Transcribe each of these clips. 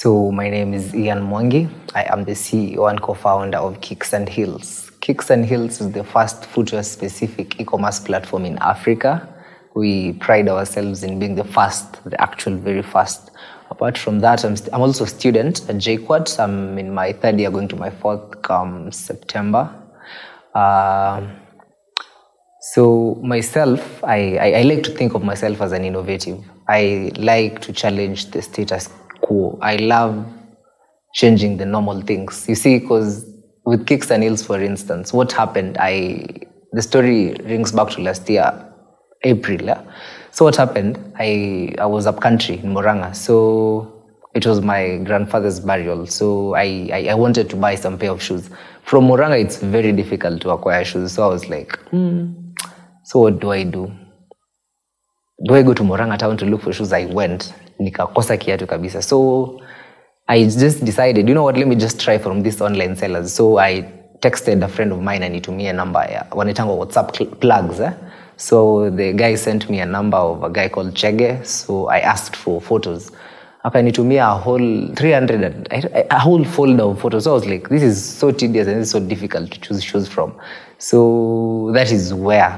So my name is Ian Mwangi. I am the CEO and co-founder of Kicks and Heels. Kicks and Heels is the first footwear-specific e-commerce platform in Africa. We pride ourselves in being the first, the actual very first. Apart from that, I'm, st- I'm also a student at JKUAT. I'm in my third year, going to my fourth come September. Um so myself, I, I, I like to think of myself as an innovative. I like to challenge the status quo. I love changing the normal things. You see, because with Kicks and Heels, for instance, what happened? I the story rings back to last year, April. yeah? So what happened? I I was up country in Murang'a. So it was my grandfather's burial. So I, I, I wanted to buy some pair of shoes. From Murang'a, it's very difficult to acquire shoes. So I was like, hmm, so what do I do? Do I go to Murang'a town to look for shoes? I went. Nikakosa kiatu kabisa. So I just decided, you know what, let me just try from these online sellers. So I texted a friend of mine anitumie number ya wanaitangwa WhatsApp plugs. Eh? So the guy sent me a number of a guy called Chege. So I asked for photos. Akanitumia a whole 300, and- I- I- a whole folder of photos. So I was like, this is so tedious and it's so difficult to choose shoes from. So that is where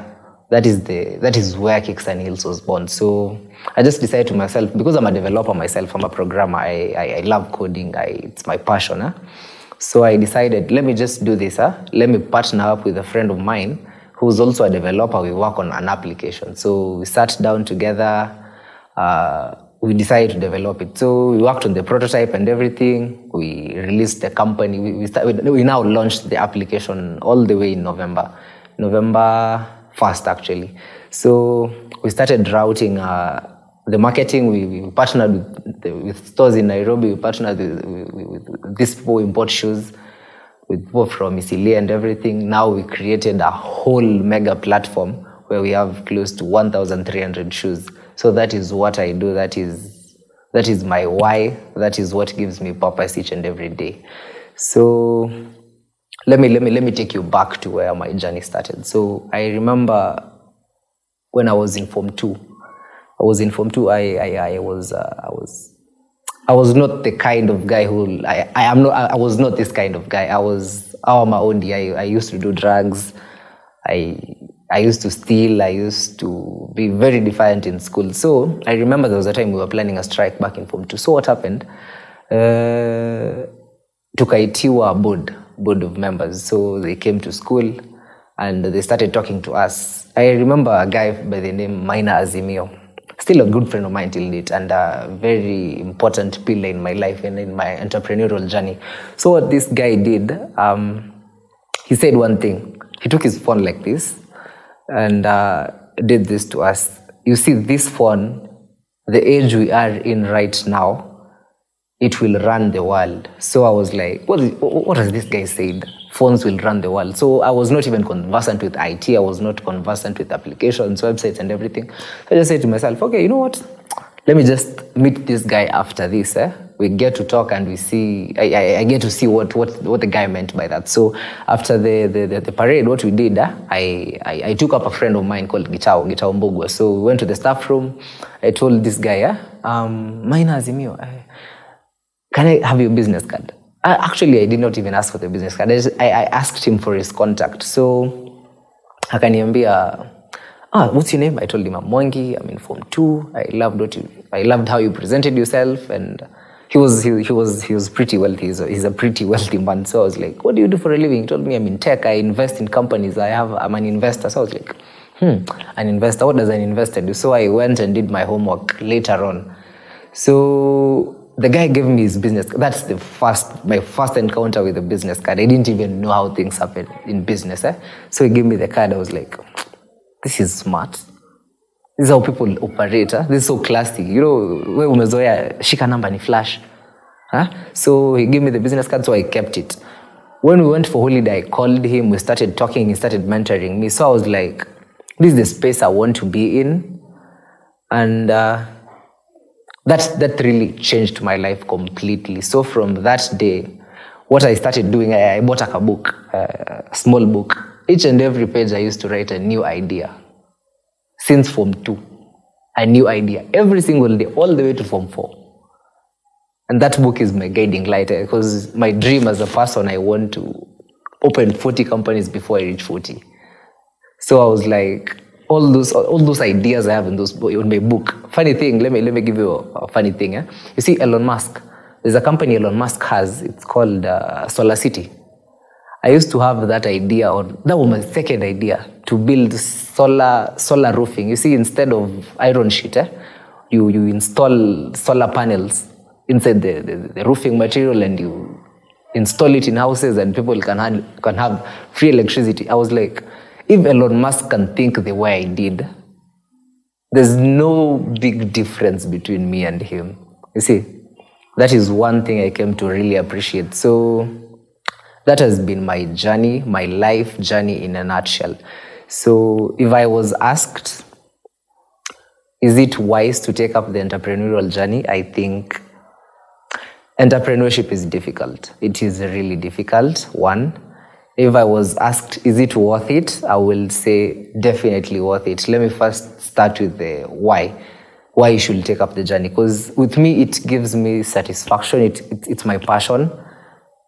that is the that is where Kicks and Heels was born. So I just decided to myself because I'm a developer myself, I'm a programmer. I I, I love coding. I, it's my passion. Huh? So I decided let me just do this. Huh? Let me partner up with a friend of mine who's also a developer. We work on an application. So we sat down together. Uh, we decided to develop it. So we worked on the prototype and everything. We released the company. We, we, we now launched the application all the way in November. November 1st, actually. So we started routing uh, the marketing. We, we partnered with, the, with stores in Nairobi. We partnered with, with, with these people import shoes with people from Eastleigh and everything. Now we created a whole mega platform where we have close to 1,300 shoes. So that is what I do. That is that is my why. That is what gives me purpose each and every day. So let me let me let me take you back to where my journey started. So I remember when I was in Form Two. I was in Form Two. I I, I was uh, I was I was not the kind of guy who I, I am not I was not this kind of guy. I was our own. I, I used to do drugs. I I used to steal. I used to be very defiant in school. So I remember there was a time we were planning a strike back in Form Two. So what happened? Uh, tukaitiwa board board of members. So they came to school and they started talking to us. I remember a guy by the name Maina Azimio still a good friend of mine till date and a very important pillar in my life and in my entrepreneurial journey. So what this guy did, um, he said one thing. He took his phone like this and uh, did this to us. You see, this phone, the age we are in right now, it will run the world. So I was like, what, is, what has this guy said? Phones will run the world. So I was not even conversant with IT. I was not conversant with applications, websites, and everything. So I just said to myself, okay, you know what? Let me just meet this guy after this. Eh? We get to talk and we see, I, I, I get to see what, what, what the guy meant by that. So after the, the, the, the parade, what we did, eh? I, I, I took up a friend of mine called Gitau, Gitau Mbugwa. So we went to the staff room. I told this guy, eh? um, mine Azimio, I, can I have your business card? Uh, actually, I did not even ask for the business card. I, just, I, I asked him for his contact. So akaniambia, ah, what's your name? I told him I'm Mwangi. I'm in Form Two. I loved what you, I loved how you presented yourself, and he was he, he was he was pretty wealthy. He's a, he's a pretty wealthy man. So I was like, what do you do for a living? He told me I'm in tech. I invest in companies. I have I'm an investor. So I was like, hmm, an investor. What does an investor do? So I went and did my homework later on. So the guy gave me his business. That's the first, my first encounter with a business card. I didn't even know how things happen in business. Eh? So he gave me the card. I was like, this is smart. This is how people operate. Huh? This is so classy. You know, we umezoea shika number ni flash. Huh? So he gave me the business card, so I kept it. When we went for holiday, I called him. We started talking. He started mentoring me. So I was like, this is the space I want to be in. And uh, that that really changed my life completely. So from that day, what I started doing, I, I bought a book, a small book. Each and every page, I used to write a new idea. Since Form Two, a new idea every single day, all the way to Form Four. And that book is my guiding light eh, because my dream as a person, I want to open 40 companies before I reach 40. So I was like, all those all those ideas I have in those in my book. Funny thing, let me let me give you a, funny thing. Eh? You see, Elon Musk. There's a company Elon Musk has. It's called uh, Solar City. I used to have that idea, or that was my second idea, to build solar solar roofing. You see, instead of iron sheet, eh, you you install solar panels inside the, the, the roofing material, and you install it in houses, and people can have, can have free electricity. I was like, if Elon Musk can think the way I did, there's no big difference between me and him. You see, that is one thing I came to really appreciate. So that has been my journey, my life journey in a nutshell. So if I was asked, is it wise to take up the entrepreneurial journey? I think entrepreneurship is difficult. It is really difficult, one. If I was asked, is it worth it? I will say definitely worth it. Let me first start with the why. Why you should take up the journey. Because with me, it gives me satisfaction. It, it, it's my passion.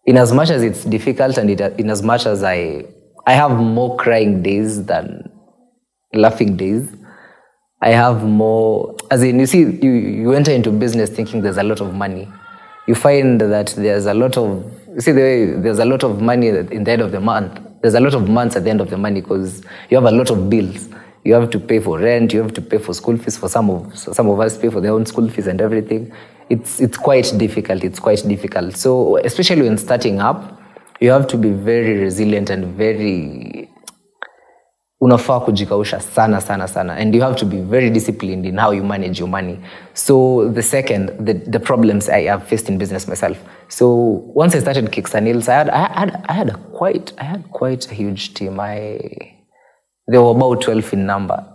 In as much as it's difficult and it, in as much as I, I have more crying days than laughing days, I have more, as in, you see, you, you enter into business thinking there's a lot of money. You find that there's a lot of, see, there's a lot of money in the end of the month. There's a lot of months at the end of the money because you have a lot of bills. You have to pay for rent, you have to pay for school fees for some of, some of us pay for their own school fees and everything. It's, it's quite difficult, it's quite difficult. So especially when starting up, you have to be very resilient and very unafaa kujikausha sana sana sana. And you have to be very disciplined in how you manage your money. So the second the, the problems i have faced in business myself. So once i started kicks and Heels, i had i had i had a quite i had quite a huge team. I they were about 12 in number.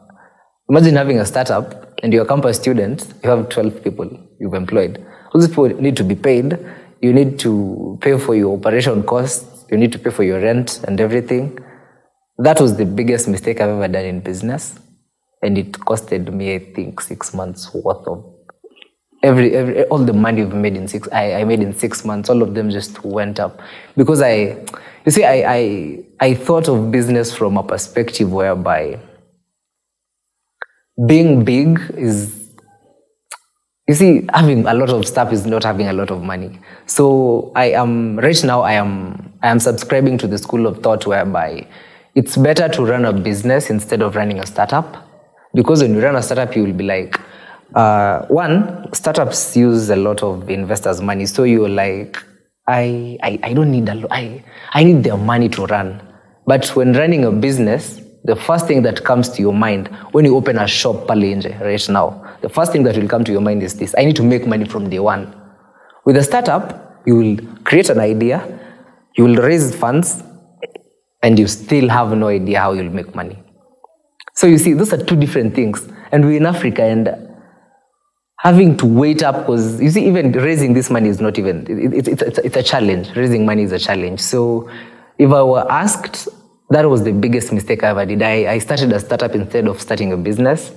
Imagine having a startup and you're a campus student you have 12 people you've employed. All these people need to be paid. You need to pay for your operation costs. You need to pay for your rent and everything that was the biggest mistake I've ever done in business. And it costed me, I think, six months worth of every, every all the money we've made in six I, I made in six months, all of them just went up. Because I you see, I, I I thought of business from a perspective whereby being big is you see, having a lot of stuff is not having a lot of money. So I am right now I am I am subscribing to the school of thought whereby it's better to run a business instead of running a startup. Because when you run a startup you will be like uh, one startups use a lot of investors money. So you're like i i, I don't need a lo- I, I need their money to run. But when running a business the first thing that comes to your mind when you open a shop pale nje right now the first thing that will come to your mind is this i need to make money from day one. With a startup you will create an idea you will raise funds and you still have no idea how you'll make money. So you see, those are two different things. And we're in Africa and having to wait up because you see, even raising this money is not even, it, it, it's, it's a challenge. Raising money is a challenge. So if I were asked, that was the biggest mistake I ever did. I, I started a startup instead of starting a business.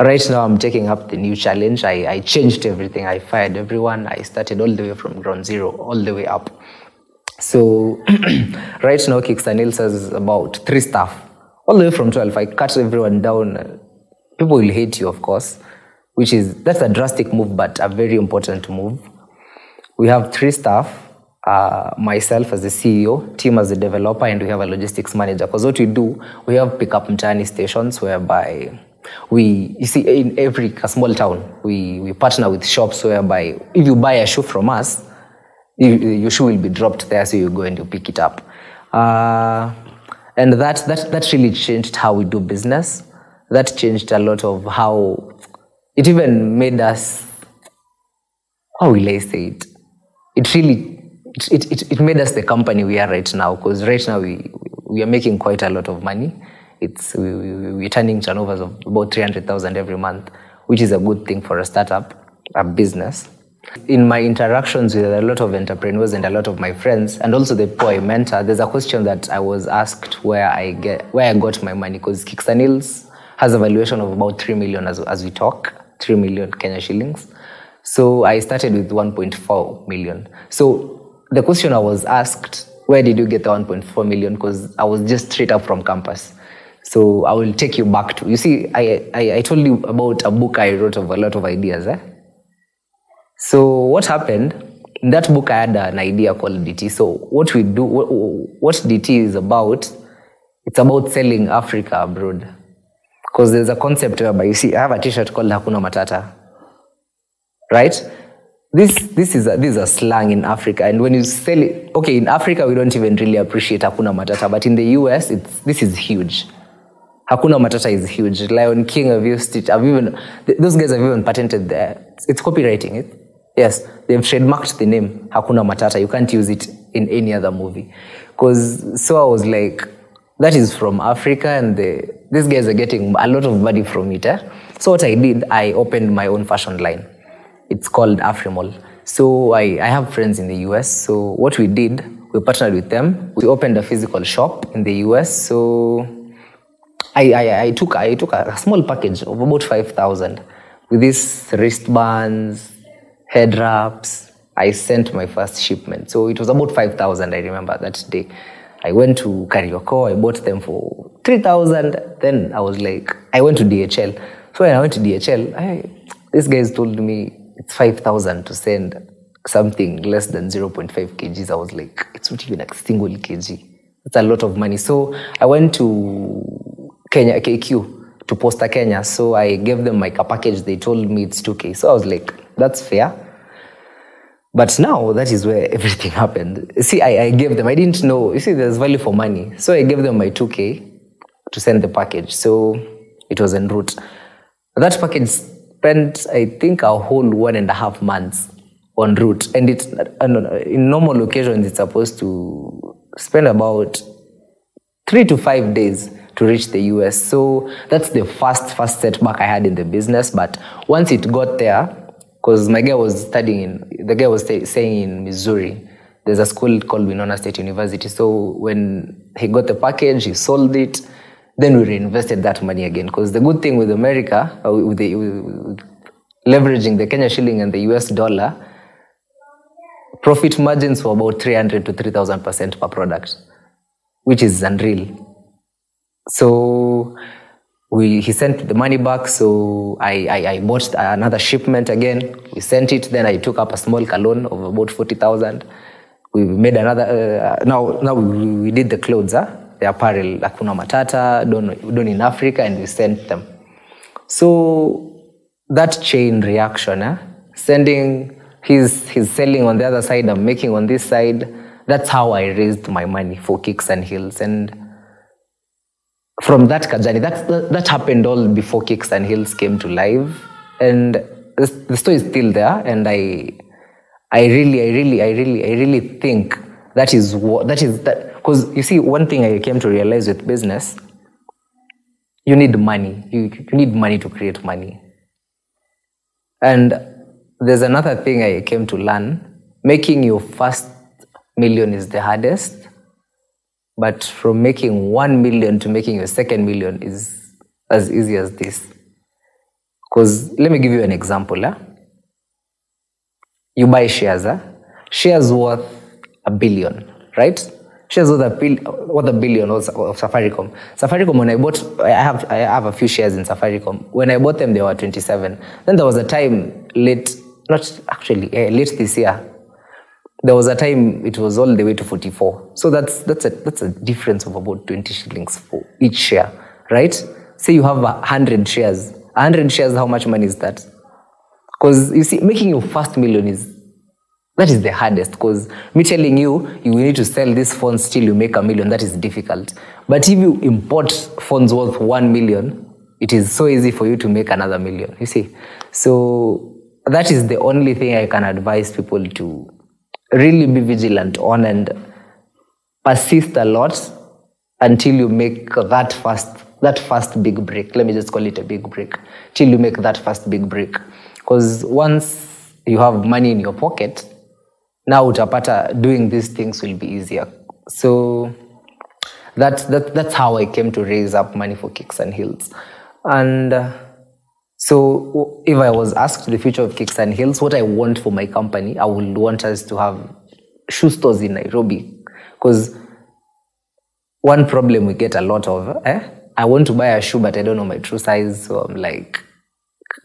Right now, I'm taking up the new challenge. I, I changed everything. I fired everyone. I started all the way from ground zero, all the way up. So right now, Kicks and Heels has about three staff, all the way from 12. I cut everyone down. People will hate you, of course, which is, that's a drastic move, but a very important move. We have three staff, uh, myself as the CEO, Tim as the developer, and we have a logistics manager. Because what we do, we have pickup mtani stations whereby we, you see, in every small town, we, we partner with shops whereby if you buy a shoe from us, you, your shoe will be dropped there, so you go and you pick it up. Uh, and that, that, that really changed how we do business. That changed a lot of how it even made us, how will I say it? It really, it, it, it made us the company we are right now, because right now we, we are making quite a lot of money. It's, we, we, we're turning turnovers of about 300,000 every month, which is a good thing for a startup, a business. In my interactions with a lot of entrepreneurs and a lot of my friends, and also the I mentor, there's a question that I was asked where I get where I got my money because Heels has a valuation of about three million as, as we talk, three million Kenya shillings. So I started with 1.4 million. So the question I was asked, where did you get the 1.4 million? Because I was just straight up from campus. So I will take you back to, you see, I, I, I told you about a book I wrote of a lot of ideas. Eh? So what happened, in that book I had an idea called DT. So what we do, what, DT is about, it's about selling Africa abroad. Because there's a concept whereby, you see, I have a t-shirt called Hakuna Matata. Right? This, this, is a, this is a slang in Africa. And when you sell it, okay, in Africa, we don't even really appreciate Hakuna Matata. But in the US, it's, this is huge. Hakuna Matata is huge. Lion King have used it. Have even, those guys have even patented the, it's copywriting it. Yes, they've trademarked the name Hakuna Matata. You can't use it in any other movie. Because so I was like, that is from Africa, and the, these guys are getting a lot of money from it. Eh? So what I did, I opened my own fashion line. It's called Afrimall. So I, I have friends in the US. So what we did, we partnered with them. We opened a physical shop in the US. So I, I, I took I took a small package of about five thousand with these wristbands, head wraps. I sent my first shipment. So it was about five thousand. I remember that day. I went to Kariokor. I bought them for three thousand. Then I was like, I went to DHL. So when I went to DHL, I, these guys told me it's five thousand to send something less than zero point five kgs. I was like, it's not even a single kg. It's a lot of money. So I went to Kenya KQ to Posta Kenya. So I gave them my package. They told me it's 2K. So I was like, that's fair. But now that is where everything happened. See, I, I gave them, I didn't know, you see, there's value for money. So I gave them my 2K to send the package. So it was en route. That package spent, I think, a whole one and a half months en route. And it, in normal occasions, it's supposed to spend about three to five days to reach the US. So that's the first first setback I had in the business. But once it got there, because my guy was studying in the guy was staying in Missouri. There's a school called Winona State University. So when he got the package, he sold it. Then we reinvested that money again. Because the good thing with America, uh, with, the, with leveraging the Kenya shilling and the US dollar, profit margins were about 300 to 3,000 percent per product, which is unreal. So we he sent the money back. So I, I, I bought another shipment again. We sent it. Then I took up a small loan of about forty thousand. We made another. Uh, now now we, we did the clothes, huh? the apparel, Hakuna Matata, done, done in Africa, and we sent them. So that chain reaction, huh? sending he's he's selling on the other side, I'm making on this side. That's how I raised my money for kicks and heels and from that Kajani, that, that happened all before Kicks and Heels came to life. And the, the story is still there. And I, I really, I really, I really, I really think that is what, that is that, because you see, one thing I came to realize with business, you need money. You, you need money to create money. And there's another thing I came to learn. Making your first million is the hardest but from making 1 million to making your second million is as easy as this. Because let me give you an example. Huh? You buy shares. Huh? Shares worth a billion, right? Shares worth a, bil- worth a billion of Safaricom. Safaricom, when I bought, I have, I have a few shares in Safaricom. When I bought them, they were 27. Then there was a time late, not actually, uh, late this year, there was a time it was all the way to 44. So that's that's a that's a difference of about 20 shillings for each share, right? Say you have 100 shares. 100 shares, how much money is that? Because you see, making your first million is that is the hardest. Because me telling you you need to sell these phones still you make a million, that is difficult. But if you import phones worth one million, it is so easy for you to make another million. You see, so that is the only thing I can advise people to really be vigilant on and persist a lot until you make that first that first big break. Let me just call it a big break. Till you make that first big break. Because once you have money in your pocket now utapata doing these things will be easier. So that, that that's how i came to raise up money for kicks and heels and uh, So if I was asked the future of Kicks and Heels, what I want for my company, I would want us to have shoe stores in Nairobi. Because one problem we get a lot of, eh? I want to buy a shoe, but I don't know my true size. So I'm like,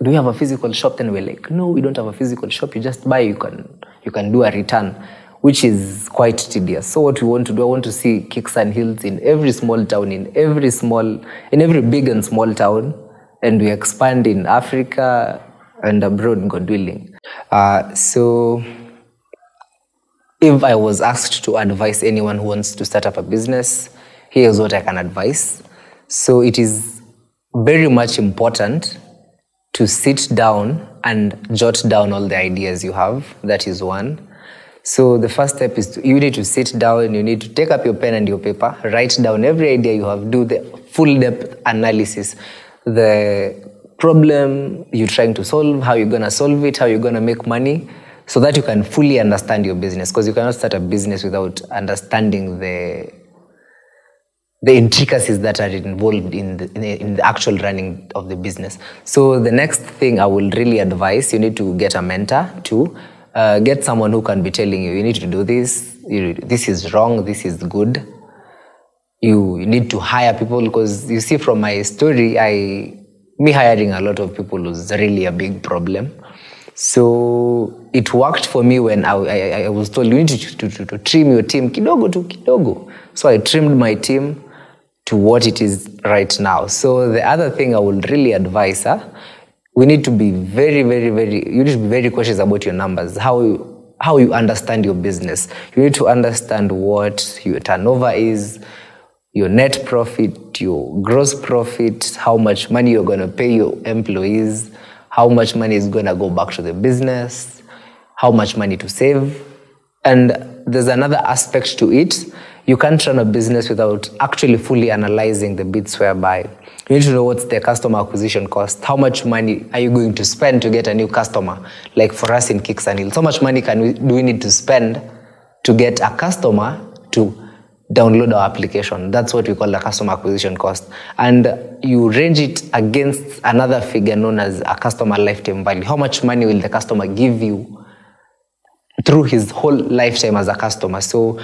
do you have a physical shop? Then we're like, no, we don't have a physical shop. You just buy, you can, you can do a return, which is quite tedious. So what we want to do, I want to see Kicks and Heels in every small town, in every small, in every big and small town, and we expand in Africa and abroad, God willing. Uh, so if I was asked to advise anyone who wants to start up a business, here's what I can advise. So it is very much important to sit down and jot down all the ideas you have. That is one. So the first step is to, you need to sit down, you need to take up your pen and your paper, write down every idea you have, do the full depth analysis. The problem you're trying to solve, how you're going to solve it, how you're going to make money, so that you can fully understand your business. Because you cannot start a business without understanding the the intricacies that are involved in the, in the, in the actual running of the business. So the next thing I will really advise, you need to get a mentor to uh, get someone who can be telling you, you need to do this, you, this is wrong, this is good. You, need to hire people because you see from my story, I me hiring a lot of people was really a big problem. So it worked for me when I, I, I was told you need to, to, to, to trim your team kidogo to kidogo. So I trimmed my team to what it is right now. So the other thing I would really advise, huh, we need to be very, very, very, you need to be very cautious about your numbers, how you, how you understand your business. You need to understand what your turnover is, your net profit, your gross profit, how much money you're going to pay your employees, how much money is going to go back to the business, how much money to save. And there's another aspect to it. You can't run a business without actually fully analyzing the bits whereby you need to know what's the customer acquisition cost. How much money are you going to spend to get a new customer? Like for us in Kicks and Heels, how much money can we, do we need to spend to get a customer to download our application. That's what we call the customer acquisition cost. And you range it against another figure known as a customer lifetime value. How much money will the customer give you through his whole lifetime as a customer? So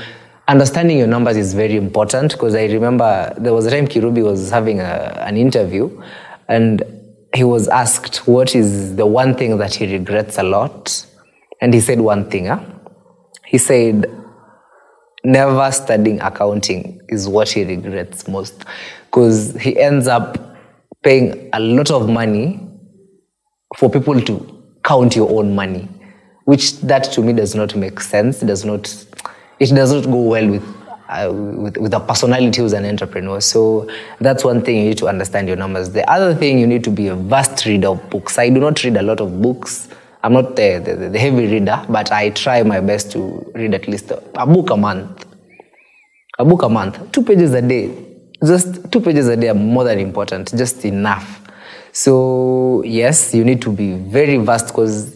understanding your numbers is very important because I remember there was a time Kirubi was having a, an interview and he was asked what is the one thing that he regrets a lot. And he said one thing. Huh? He said, never studying accounting is what he regrets most because he ends up paying a lot of money for people to count your own money which that to me does not make sense it does not it does not go well with uh, with, with a personality who's an entrepreneur. So that's one thing you need to understand your numbers. The other thing you need to be a vast reader of books. I do not read a lot of books. I'm not the, the, the heavy reader, but I try my best to read at least a, book a month. A book a month, two pages a day. Just two pages a day are more than important, just enough. So yes, you need to be very vast because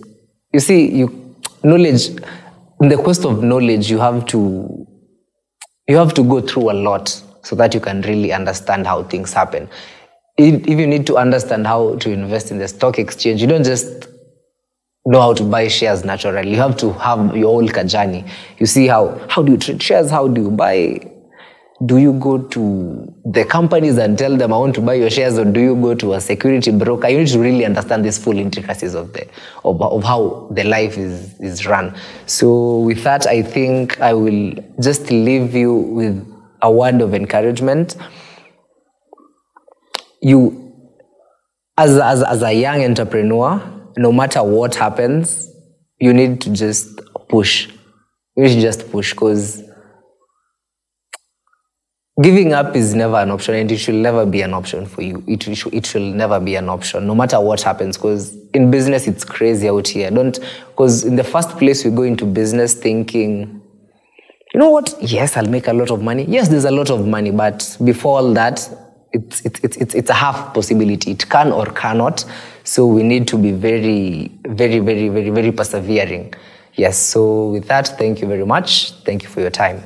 you see, you knowledge in the quest of knowledge, you have to you have to go through a lot so that you can really understand how things happen. If you need to understand how to invest in the stock exchange, you don't just know how to buy shares naturally. You have to have your whole journey. You see how how do you trade shares? How do you buy? Do you go to the companies and tell them I want to buy your shares, or do you go to a security broker? You need to really understand these full intricacies of the of, of how the life is is run. So with that, I think I will just leave you with a word of encouragement. You, as as as a young entrepreneur, no matter what happens, you need to just push. You should just push because giving up is never an option and it should never be an option for you. It, should, it should never be an option, no matter what happens. Because in business, it's crazy out here. Don't, because in the first place, we go into business thinking, you know what? Yes, I'll make a lot of money. Yes, there's a lot of money, but before all that, it's, it's, it's, it's a half possibility. It can or cannot. So we need to be very, very, very, very, very persevering. Yes. So with that, thank you very much. Thank you for your time.